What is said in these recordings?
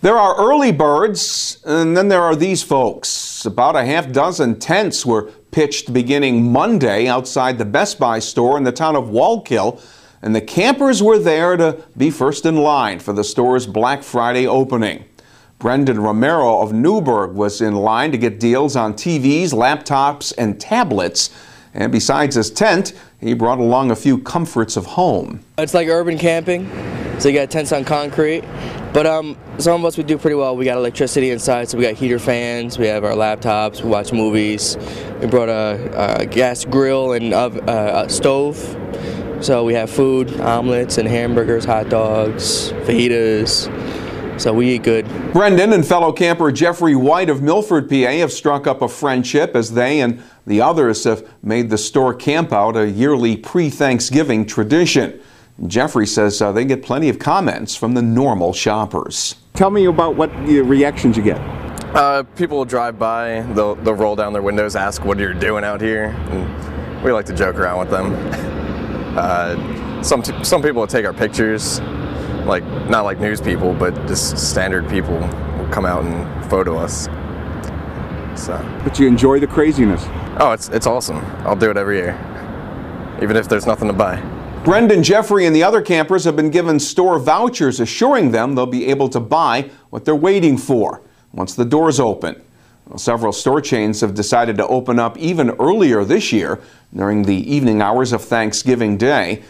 There are early birds, and then there are these folks. About a half dozen tents were pitched beginning Monday outside the Best Buy store in the town of Wallkill, and the campers were there to be first in line for the store's Black Friday opening. Brendan Romero of Newburgh was in line to get deals on TVs, laptops, and tablets. And besides his tent, he brought along a few comforts of home. It's like urban camping, so you got tents on concrete. But um, some of us we do pretty well. We got electricity inside, so we got heater fans. We have our laptops. We watch movies. We brought a, a gas grill and uh, a stove. So we have food, omelets and hamburgers, hot dogs, fajitas. So we eat good. Brendan and fellow camper Jeffrey White of Milford, PA have struck up a friendship as they and the others have made the store campout a yearly pre-Thanksgiving tradition. Jeffrey says uh, they get plenty of comments from the normal shoppers. Tell me about what reactions you get. Uh, people will drive by, they'll, they'll roll down their windows, ask what you're doing out here, and we like to joke around with them. Uh, some, some people will take our pictures, like not like news people, but just standard people will come out and photo us. So. But you enjoy the craziness. Oh, it's it's awesome. I'll do it every year, even if there's nothing to buy. Brendan, Jeffrey, and the other campers have been given store vouchers assuring them they'll be able to buy what they're waiting for once the doors open. Well, several store chains have decided to open up even earlier this year during the evening hours of Thanksgiving Day.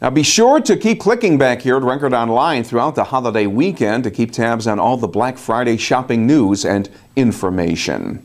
Now be sure to keep clicking back here at Record Online throughout the holiday weekend to keep tabs on all the Black Friday shopping news and information.